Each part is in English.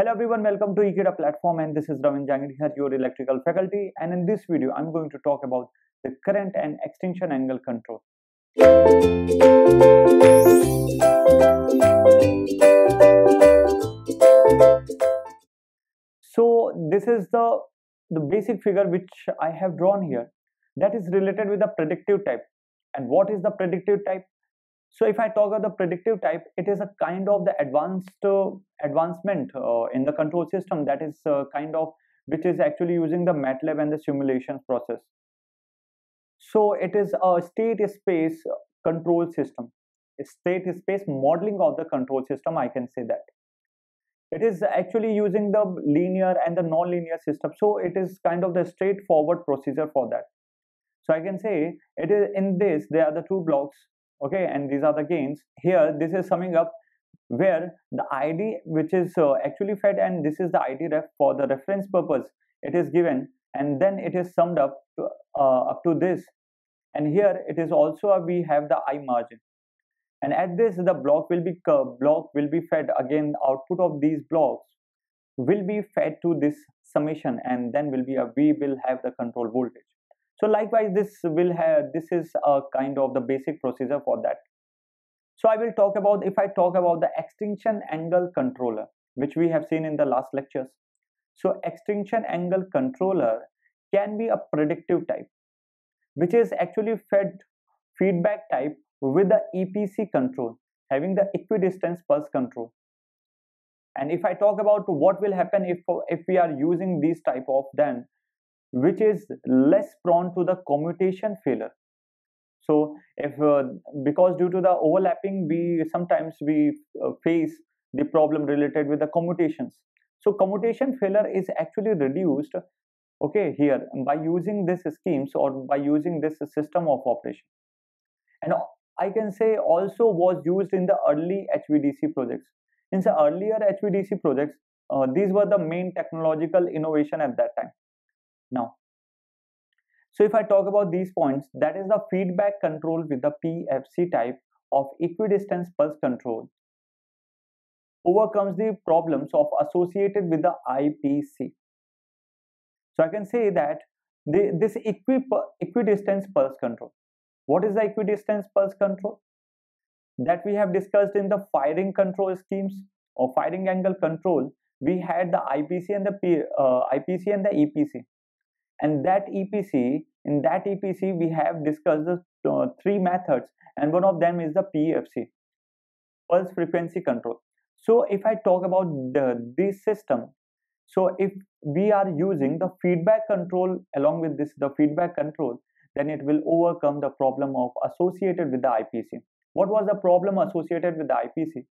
Hello everyone, welcome to Ekeeda platform and this is Ravin Jangidkar, your electrical faculty and in this video I'm going to talk about the current and extinction angle control. So this is the, the basic figure which I have drawn here that is related with the predictive type and what is the predictive type? So if I talk about the predictive type, it is a kind of the advanced uh, advancement uh, in the control system that is uh, kind of which is actually using the MATLAB and the simulations process. So it is a state space control system, a state space modeling of the control system. I can say that it is actually using the linear and the non-linear system. So it is kind of the straightforward procedure for that. So I can say it is in this there are the two blocks okay and these are the gains. Here this is summing up where the id which is uh, actually fed and this is the id ref for the reference purpose it is given and then it is summed up to, uh, up to this. And here it is also a, we have the i margin. And at this the block will be uh, block will be fed again output of these blocks will be fed to this summation and then will be a we will have the control voltage so likewise this will have this is a kind of the basic procedure for that. So i will talk about if i talk about the extinction angle controller which we have seen in the last lectures. So extinction angle controller can be a predictive type which is actually fed feedback type with the epc control having the equidistance pulse control. And if i talk about what will happen if if we are using these type of then which is less prone to the commutation failure. So if uh, because due to the overlapping we sometimes we uh, face the problem related with the commutations. So commutation failure is actually reduced okay here by using this schemes or by using this system of operation. And i can say also was used in the early hvdc projects. In the earlier hvdc projects uh, these were the main technological innovation at that time now. So if I talk about these points, that is the feedback control with the PFC type of equidistance pulse control overcomes the problems of associated with the IPC. So I can say that the, this equi, equidistance pulse control. What is the equidistance pulse control? That we have discussed in the firing control schemes or firing angle control. We had the IPC and the P, uh, IPC and the EPC and that EPC in that EPC we have discussed the uh, three methods and one of them is the PFC pulse frequency control. So if I talk about the, this system so if we are using the feedback control along with this the feedback control then it will overcome the problem of associated with the IPC what was the problem associated with the IPC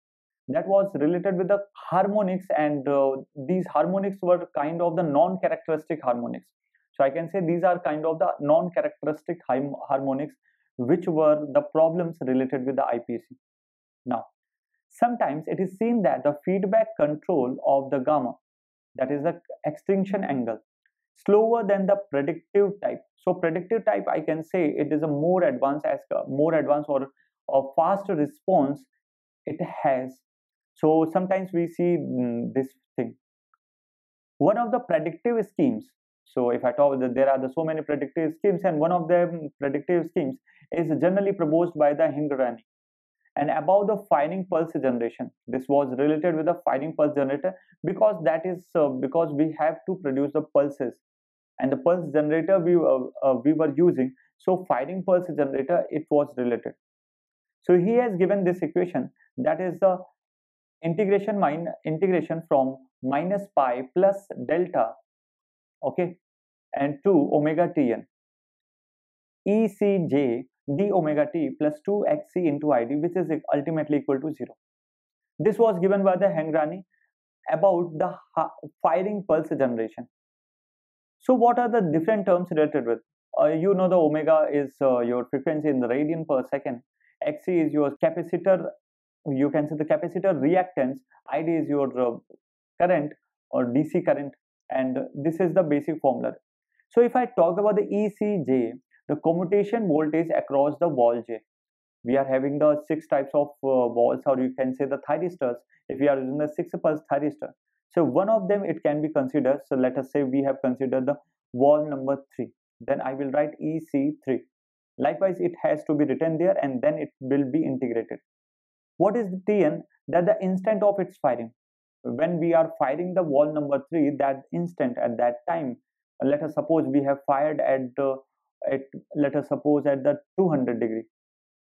that was related with the harmonics and uh, these harmonics were kind of the non-characteristic harmonics so I can say these are kind of the non-characteristic harmonics which were the problems related with the IPC. Now, sometimes it is seen that the feedback control of the gamma, that is the extinction angle, slower than the predictive type. So predictive type, I can say it is a more advanced as more advanced or a faster response it has. So sometimes we see mm, this thing. One of the predictive schemes so if I talk there are the so many predictive schemes and one of them predictive schemes is generally proposed by the Hingorani. And about the firing pulse generation, this was related with the firing pulse generator because that is uh, because we have to produce the pulses and the pulse generator we, uh, uh, we were using. So firing pulse generator, it was related. So he has given this equation that is the integration integration from minus pi plus delta okay? And 2 omega tn. Ecj d omega t plus 2 xc into id which is ultimately equal to 0 this was given by the Hingorani about the firing pulse generation. So what are the different terms related with? Uh, you know the omega is uh, your frequency in the radian per second. Xc is your capacitor you can say the capacitor reactance. Id is your uh, current or dc current and this is the basic formula. So if I talk about the ECJ, the commutation voltage across the wall J, we are having the six types of uh, walls or you can say the thyristors if we are using the six pulse thyristor. so one of them it can be considered so let us say we have considered the wall number 3 then i will write ec3 likewise it has to be written there and then it will be integrated what is the tn that the instant of its firing when we are firing the wall number 3 that instant at that time let us suppose we have fired at uh, at let us suppose at the 200 degree.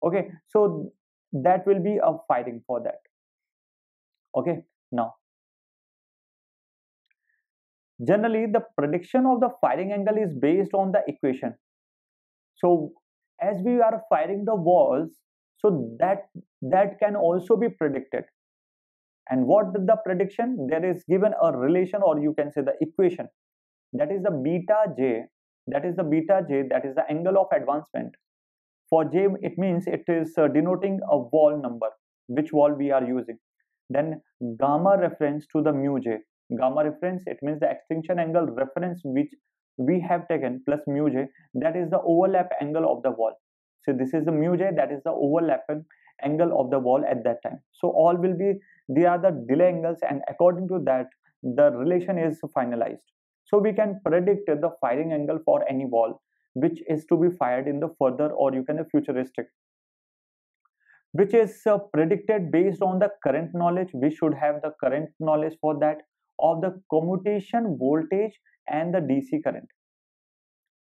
Okay so that will be a firing for that. Okay now generally the prediction of the firing angle is based on the equation. So as we are firing the walls so that that can also be predicted and what the prediction? There is given a relation or you can say the equation. That is the beta j that is the beta j that is the angle of advancement. For j it means it is uh, denoting a wall number which wall we are using. Then gamma reference to the mu j. Gamma reference it means the extinction angle reference which we have taken plus mu j that is the overlap angle of the wall. So this is the mu j that is the overlapping angle of the wall at that time. So all will be they are the delay angles and according to that the relation is finalized. So we can predict the firing angle for any wall which is to be fired in the further or you can futuristic which is uh, predicted based on the current knowledge. We should have the current knowledge for that of the commutation voltage and the dc current.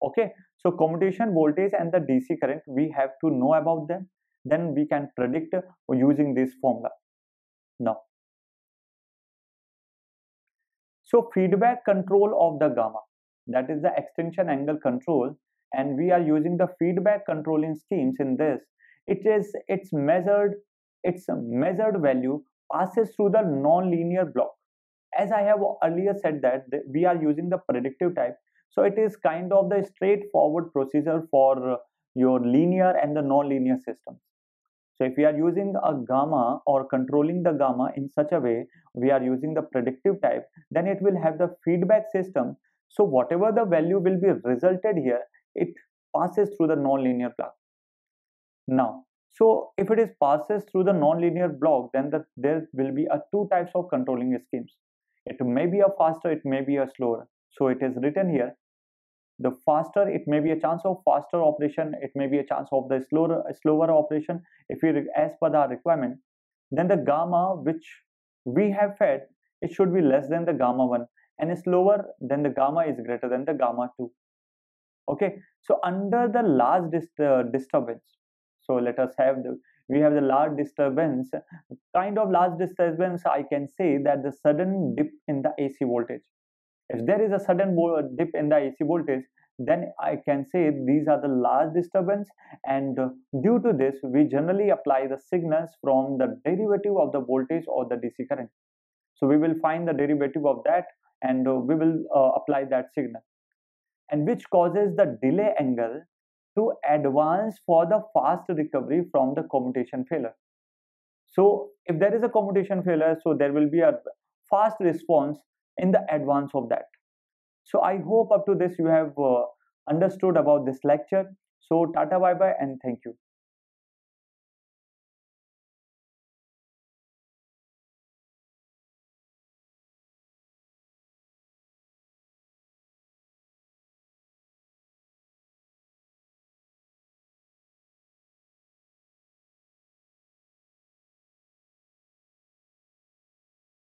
Okay? So commutation voltage and the dc current we have to know about them then we can predict using this formula now so feedback control of the gamma, that is the extinction angle control, and we are using the feedback controlling schemes in this. It is its measured, its measured value passes through the non-linear block. As I have earlier said that we are using the predictive type, so it is kind of the straightforward procedure for your linear and the non-linear systems. So if we are using a gamma or controlling the gamma in such a way, we are using the predictive type, then it will have the feedback system. So whatever the value will be resulted here, it passes through the nonlinear block. Now, so if it is passes through the nonlinear block, then the, there will be a two types of controlling schemes. It may be a faster, it may be a slower. So it is written here the faster it may be a chance of faster operation it may be a chance of the slower slower operation if we as per the requirement then the gamma which we have fed it should be less than the gamma 1 and slower then the gamma is greater than the gamma 2 okay? So under the large dist uh, disturbance so let us have the we have the large disturbance kind of large disturbance i can say that the sudden dip in the ac voltage if there is a sudden dip in the AC voltage, then I can say these are the large disturbance and uh, due to this we generally apply the signals from the derivative of the voltage or the DC current. So we will find the derivative of that and uh, we will uh, apply that signal and which causes the delay angle to advance for the fast recovery from the commutation failure. So if there is a commutation failure, so there will be a fast response in the advance of that. So i hope up to this you have uh, understood about this lecture. So tata bye bye and thank you